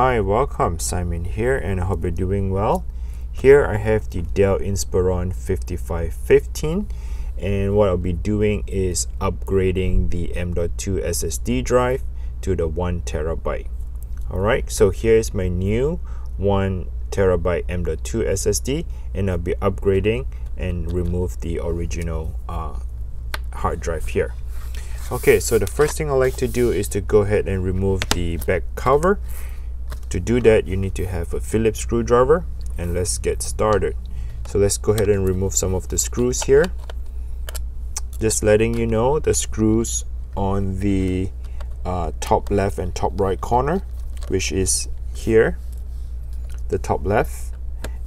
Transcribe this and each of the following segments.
Hi, welcome. Simon here and I hope you're doing well. Here I have the Dell Inspiron 5515 and what I'll be doing is upgrading the M.2 SSD drive to the 1 terabyte. Alright, so here's my new 1 terabyte M.2 SSD and I'll be upgrading and remove the original uh, hard drive here. Okay, so the first thing I like to do is to go ahead and remove the back cover. To do that, you need to have a Phillips screwdriver and let's get started. So let's go ahead and remove some of the screws here. Just letting you know the screws on the uh, top left and top right corner, which is here, the top left,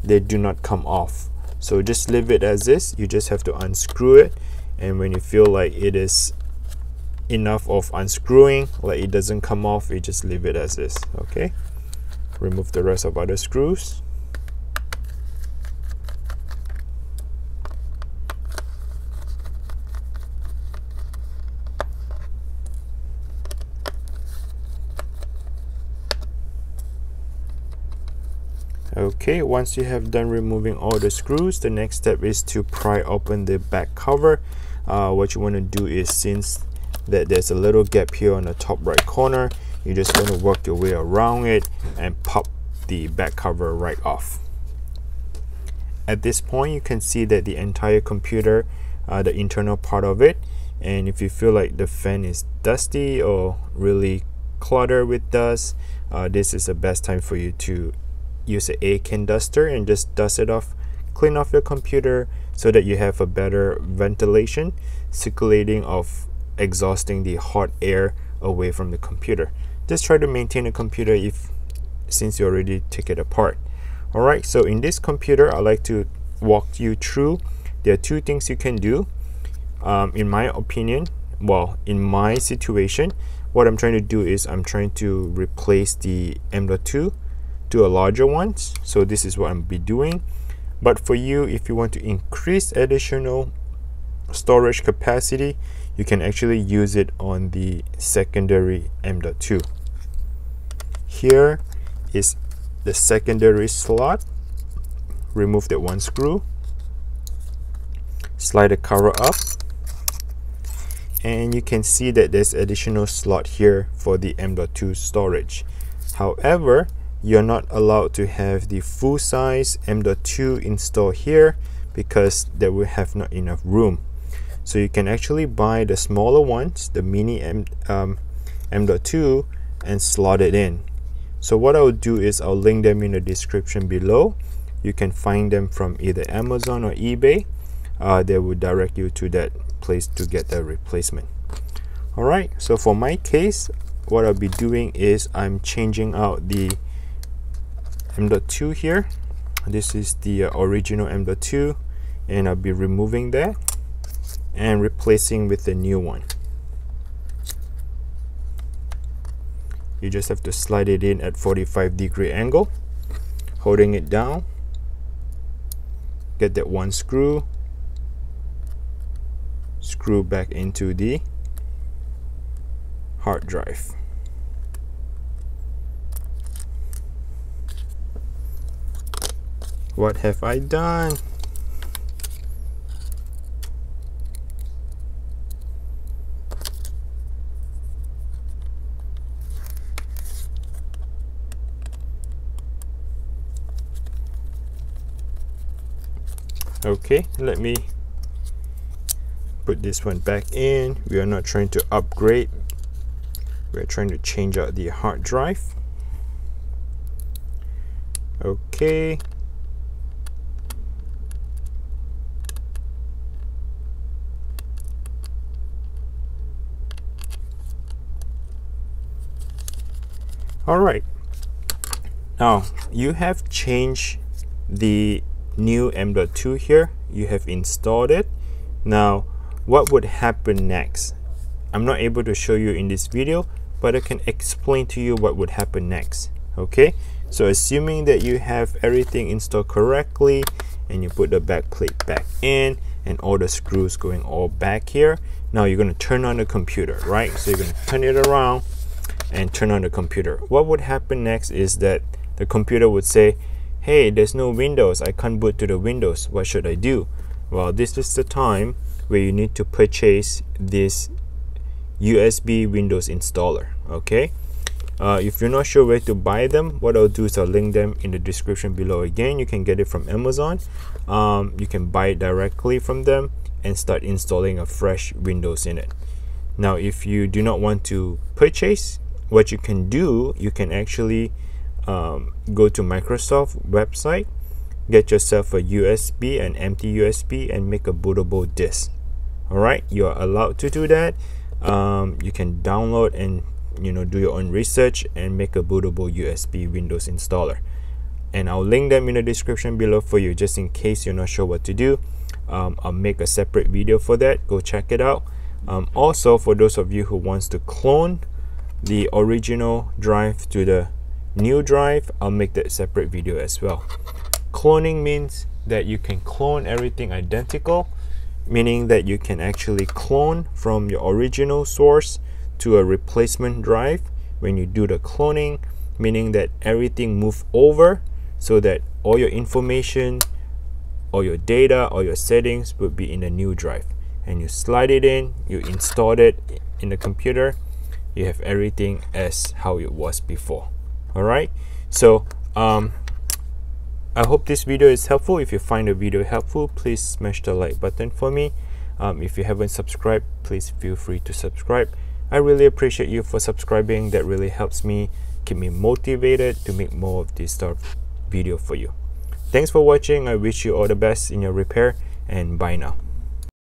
they do not come off. So just leave it as is. You just have to unscrew it. And when you feel like it is enough of unscrewing like it doesn't come off you just leave it as is okay remove the rest of other screws. Okay once you have done removing all the screws the next step is to pry open the back cover. Uh, what you want to do is since that there's a little gap here on the top right corner you just want to work your way around it and pop the back cover right off at this point you can see that the entire computer uh, the internal part of it and if you feel like the fan is dusty or really cluttered with dust uh, this is the best time for you to use an A-can duster and just dust it off clean off your computer so that you have a better ventilation circulating of exhausting the hot air away from the computer. Just try to maintain a computer if since you already took it apart. Alright, so in this computer, I like to walk you through. There are two things you can do. Um, in my opinion, well, in my situation, what I'm trying to do is I'm trying to replace the M.2 to a larger one. So this is what I'm be doing. But for you, if you want to increase additional storage capacity, you can actually use it on the secondary M.2. Here is the secondary slot. Remove that one screw. Slide the cover up. And you can see that there's additional slot here for the M.2 storage. However, you're not allowed to have the full size M.2 installed here because there will have not enough room so you can actually buy the smaller ones the mini M, um, M.2 and slot it in so what I'll do is I'll link them in the description below. You can find them from either Amazon or eBay. Uh, they will direct you to that place to get the replacement. Alright so for my case what I'll be doing is I'm changing out the M.2 here. This is the uh, original M.2 and I'll be removing that and replacing with the new one you just have to slide it in at 45 degree angle holding it down. Get that one screw. Screw back into the hard drive. What have I done okay let me put this one back in. We are not trying to upgrade. We're trying to change out the hard drive. Okay. All right. Now you have changed the new M.2 here. You have installed it. Now what would happen next? I'm not able to show you in this video but I can explain to you what would happen next okay? So assuming that you have everything installed correctly and you put the back plate back in and all the screws going all back here now you're going to turn on the computer right? So you're going to turn it around and turn on the computer. What would happen next is that the computer would say hey there's no windows i can't boot to the windows what should i do? Well this is the time where you need to purchase this usb windows installer okay? Uh, if you're not sure where to buy them what I'll do is I'll link them in the description below. Again you can get it from Amazon. Um, you can buy it directly from them and start installing a fresh Windows in it. Now if you do not want to purchase what you can do you can actually um, go to Microsoft website get yourself a USB an empty USB and make a bootable disk. Alright you're allowed to do that. Um, you can download and you know do your own research and make a bootable USB Windows installer. And I'll link them in the description below for you just in case you're not sure what to do. Um, I'll make a separate video for that. Go check it out. Um, also for those of you who wants to clone the original drive to the new drive I'll make that separate video as well. Cloning means that you can clone everything identical meaning that you can actually clone from your original source to a replacement drive when you do the cloning meaning that everything move over so that all your information all your data all your settings would be in a new drive. And you slide it in you install it in the computer you have everything as how it was before all right so um, I hope this video is helpful if you find the video helpful please smash the like button for me um, if you haven't subscribed please feel free to subscribe I really appreciate you for subscribing. That really helps me keep me motivated to make more of this sort video for you. Thanks for watching. I wish you all the best in your repair and bye now.